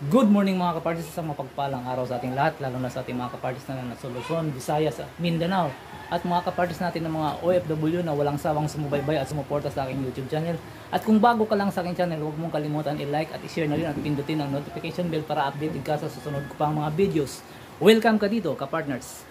Good morning mga kapartist sa mapagpalang araw sa ating lahat, lalo na sa ating mga kapartist na nasa Luzon, Visayas, at Mindanao. At mga kapartist natin ng mga OFW na walang sawang sumubaybay at sumuporta sa aking YouTube channel. At kung bago ka lang sa aking channel, huwag mong kalimutan i-like at i-share na rin at pindutin ang notification bell para updated ka sa susunod ko pang mga videos. Welcome ka dito, kapartners!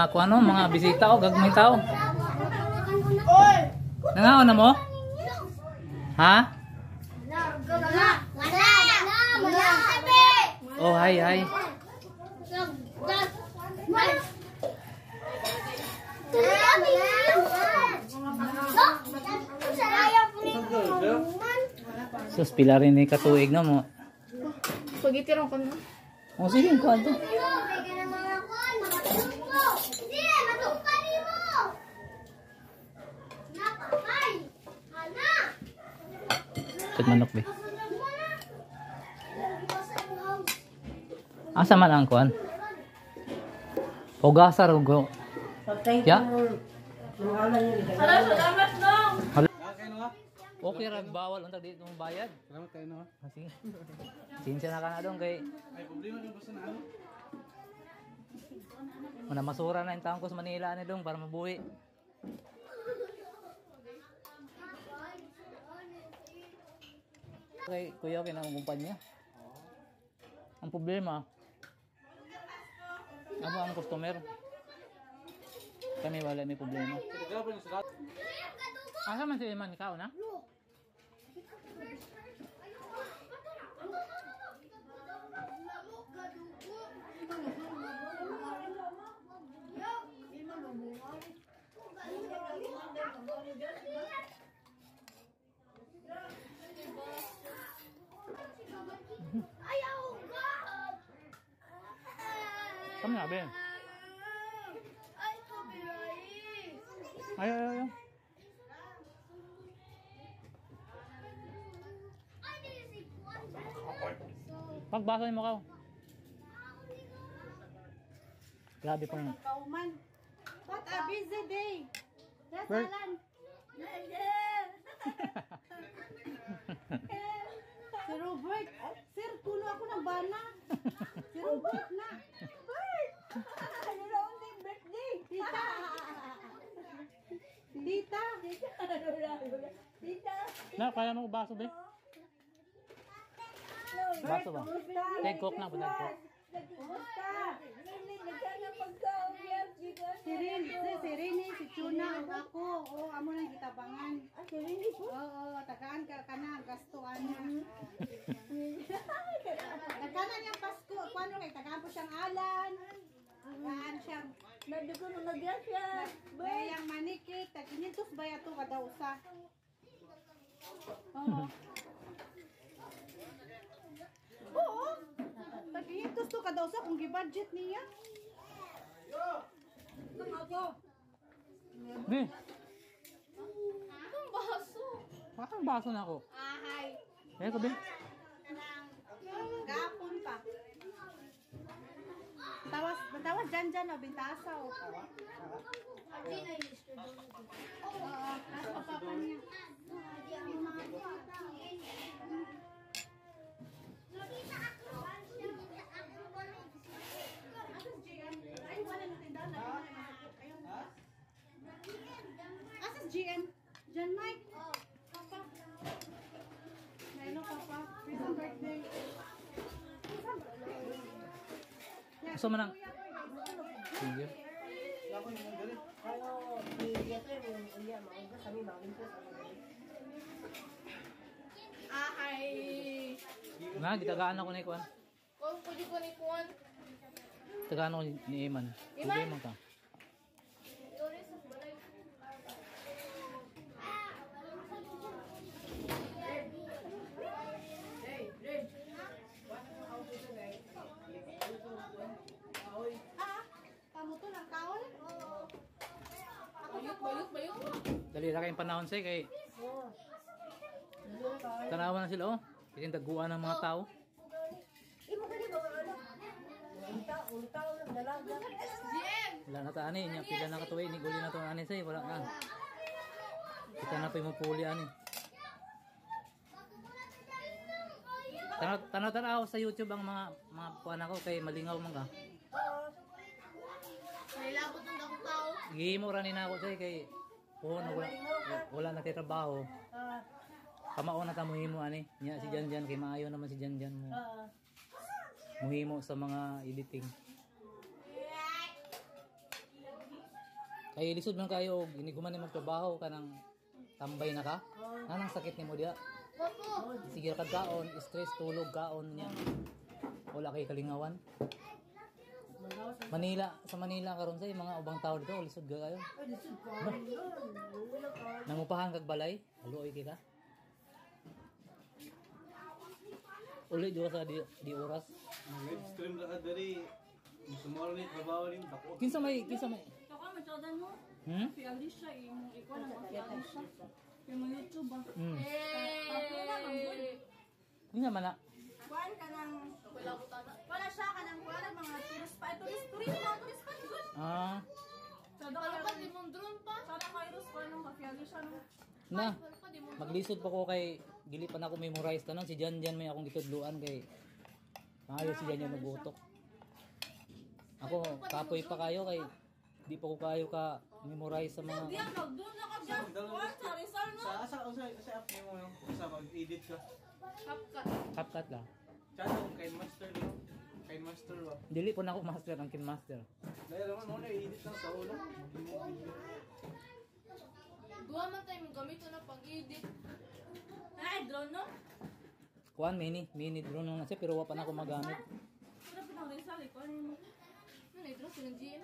Mga kung ano, mga bisita o gagmay tao. Oy! Nangaon na mo? Ha? Wala! Wala! Oh, hi, hi. Sus, pila rin ni katuig na mo. Pagitirong ko na. O sige, kuha to. Kat manok be. Asa man ang kuan? Pogasar ugo. Ya? Hala, salamat dong! Okay ra bawal unta dito mong bayad. Salamat kayo no. Ah, Sige. Sinsya na ka na dong kay Ay, problema yung basta na ano? Muna masura na yung taong ko sa Manila ni dong para mabuhi. Okay, kuya, na ang problema, ano ang customer? Kami wala may problema. Asa man si Iman, ikaw na? Kami na, Ben. Ay, ay, ay. ay. Pagbasa mo ka. Grabe po yun. Kauman. What a busy day. Yes, Where- Alan. Si Robert. Sir, kuno ako ng bana. Si. Robert! Ano na ulit birthday? Tita. Tita. Tita. Na, kaya mo baso ba? Baso ba? Coke na, punag coke. Kumusta? Si Rin, si, si Rini, si Chuna, ako. Oo, amo lang gitabangan. Ah, si Rini po? Oo, tagaan ka ka na, gastuan niya. Nagkanan yung Pasko, paano kay tagaan po siyang alan. Tagaan siyang Nandito na nagyasya. bayang manikit, tag 500 baya to kada usa. Oo. Oo. Tag 500 to kada usa kung gi-budget niya. Di, Ang baso. parang baso na ako. Ahay. Eh, ko ba? Gapon pa. Tawas, tawas dyan dyan, no, bintasa, o. Oo, nasa papa niya. Ay, wala na tindahan, lagi na nakapot. Ayun. Asas GM? Jan Mike? Papa. Hello, Papa. Happy birthday. Gusto mo nang... Sige. Ahay. Na, gitagaan ako ni Kuan. Kung pwede ko ni Kuan. Tagaan ako ni- Iman. Iman? Sige, man ka. Ah, kamu to ng kaon? Bayot, bayot, bayot. Dali na kayong panahon sa'yo kay... Tanawan na sila, oh. Kasi daguan ng mga tao. GM! Wala na ta ani, pila na katuwi ni guli na to ani say, wala na. Kita na pa mo puli ani. Tanaw tanaw tanaw sa YouTube ang mga mga kuan ako kay malingaw man ka. Nailabot ng dakong tao. Gihimo ra ni na ako say kay oh, na wala, wala na kay trabaho. Kamao na ta mo himo ani. Nya si Jan Jan kay maayo naman si Jan Jan mo. muhimo sa mga editing. Kay lisod man kayo, giniguman ni magtrabaho ka ng tambay na ka. Nanang sakit ni mo diya. Opo. Sige ka kaon, stress, tulog, kaon niya. Wala kay kalingawan. Manila, sa Manila karon sa mga ubang tao dito, lisod ka kayo. Ay, lisod ka. Wala ka. Nangupahan kag balay, haluoy kita. Uli juga sa di, di oras. Live stream na ka dari. Sumaro ni trabaho ni bako. Kinsa may kinsa may Saka masyadon mo. Hmm? Si Alicia, eh, yung ikaw na si Alicia. Yung YouTube ah. Hmm. Eh. Kinsa man na? Kuhaan ka ng... Wala siya ka ng kuhaan ng mga turis pa. Turis, turis, mga turis pa. Turis. Ah, Sada Palapad kaya di mong drone pa. Sada virus pa nung si Alicia no. na. Maglisod pa ko kay dili pa na ako memorize tanon si Jan Jan may akong gitudluan kay Maayo si Jan Jan nagutok. Ako kapoy pa kayo kay di pa ko kayo ka memorize sa mga Diyan, nagdoon na ka. Kuhan sa Rizal no. Sa asa sa app mo yung sa mag-edit ka. kapkat. CapCut la. Ako kay master no. Kay master ba. Dili po na ako master ang kin master. Dahil naman mo na edit lang sa ulo. Duha man tayo gamito na pag-edit. Ay, drone no. Kuan mini, mini drone na siya pero wa pa na ako magamit. Sada pa ng Rizal, ikaw mo. Ano na drone silang GM?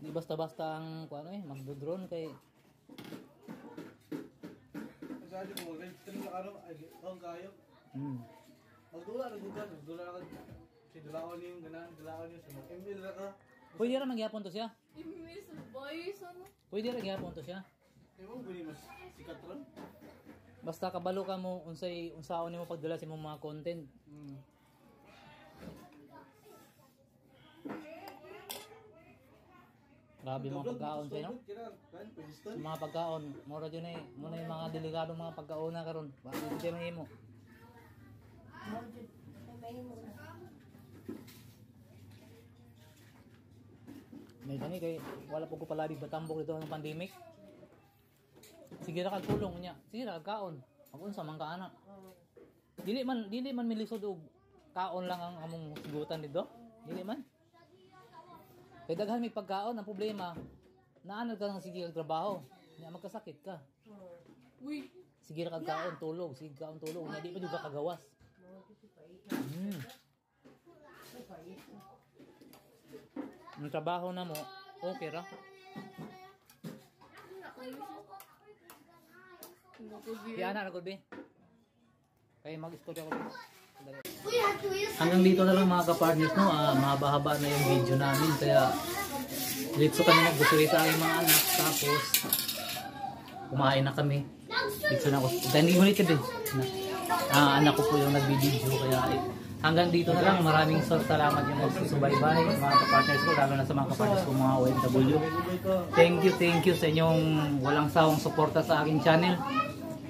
Di basta-basta ang kuan eh, magdo-drone kay ko mag-live stream na karo. Ay, oh kayo. hmm. Magdula na gugan, magdula na ka. Si dulaon yung ganan, dulaon niyo sa email na ka. Pwede ra magyapon to siya. Email sa boys ano? Pwede ra gyapon to siya. Mo guni mas sikat ron. Basta kabalo ka mo unsay unsaon nimo pagdala sa imong mga content. Hmm. Grabe mga pagkaon sa no? Kan, mga pagkaon, mura dyan eh, muna yung mga delikadong mga pagkaon na karon. Bakit hindi tayo mahimo? May gani kay wala po ko palabig batambok dito ng pandemic. Sige ra kag kulong niya. Sige ra kaon. Ako unsa man ka anak. Dili man dili man milisod og kaon lang ang among sigutan dito. Dili man. Kay daghan may pagkaon ang problema. Naano ka ng sige kag trabaho. Nya magkasakit ka. Uy. Sige ra kag kaon tulog, sige kaon tulog. Nya di pa jud ka kagawas. Hmm. Ang trabaho na mo, okay ra. Di ana ra gud be. Kay mag-istorya ko. Hanggang dito na lang mga kapartners no, ah, mahaba-haba na yung video namin kaya dito kami nagbusuwi sa aking mga anak tapos kumain na kami. Dito na ako. Dahil hindi ulit din. Ah, anak ko po yung nag-video kaya eh, hanggang dito na lang. Maraming sal- salamat yung magsusubaybay mga kapartners ko lalo na sa mga kapartners ko mga OFW. Thank you, thank you sa inyong walang sawang suporta sa aking channel.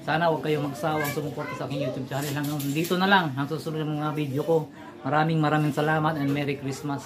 Sana huwag kayong magsawang sumuporta sa aking YouTube channel. Hanggang dito na lang. Ang susunod ng mga video ko. Maraming maraming salamat and Merry Christmas.